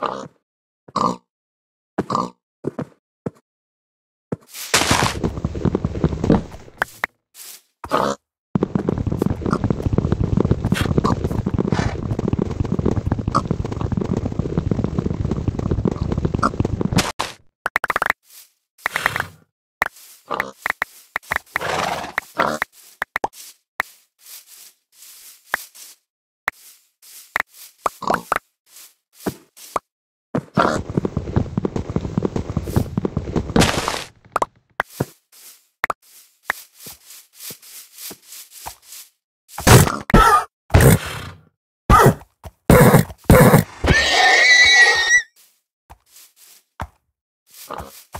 Oh. Uh-huh.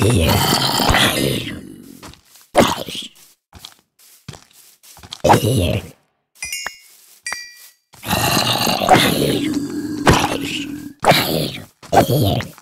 Hier. Hier. Hier. Hier.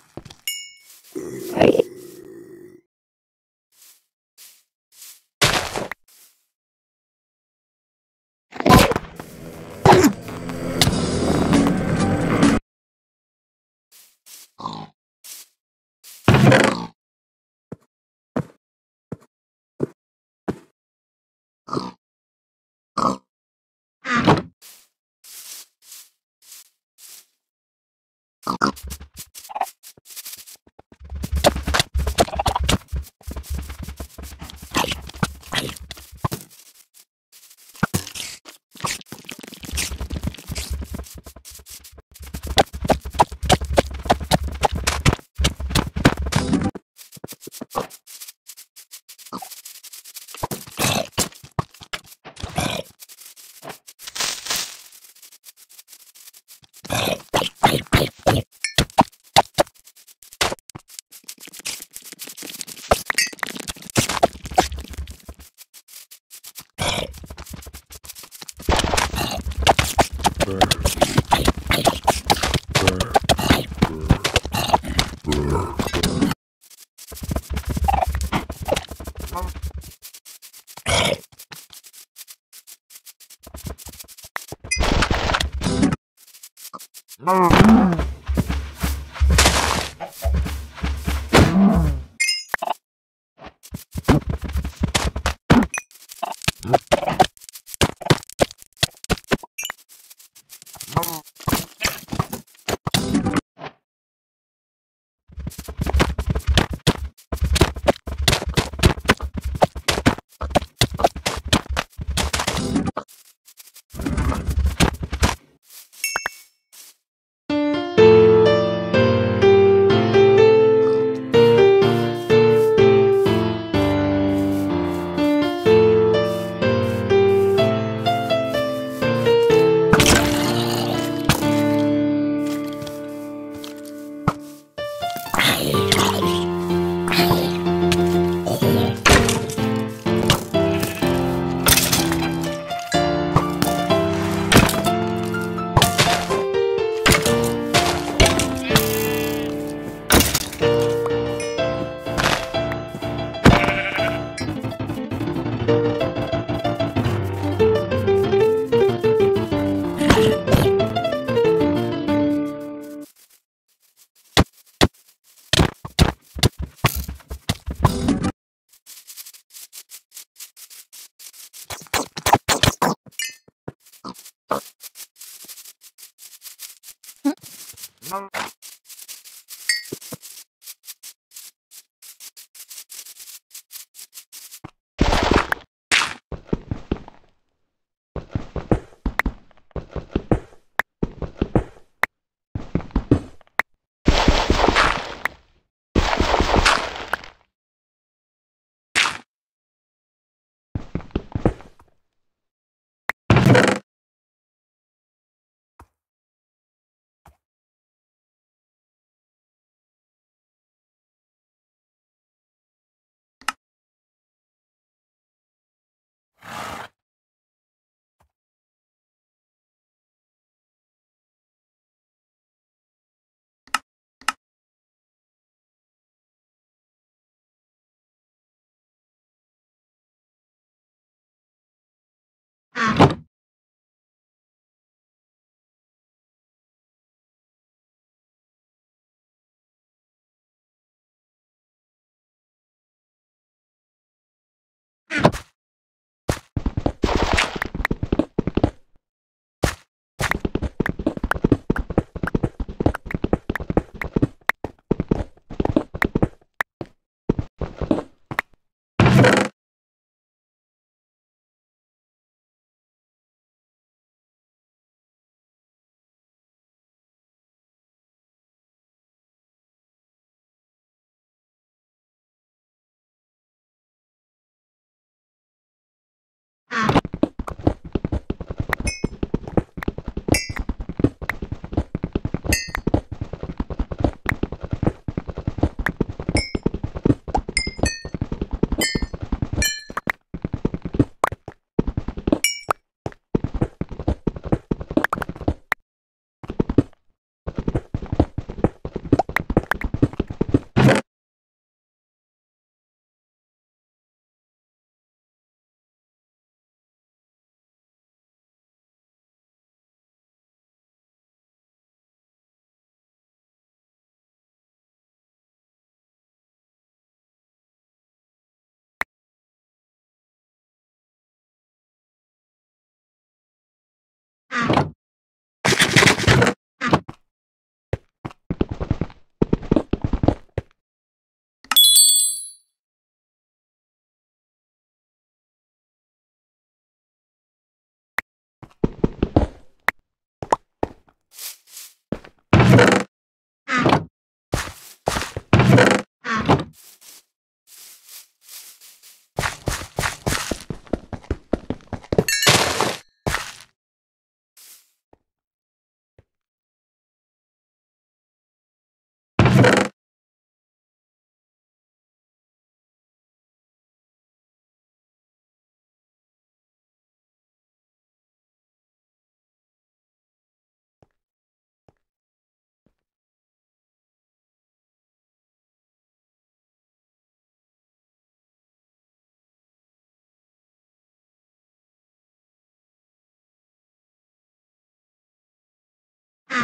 Oh.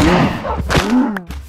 うん。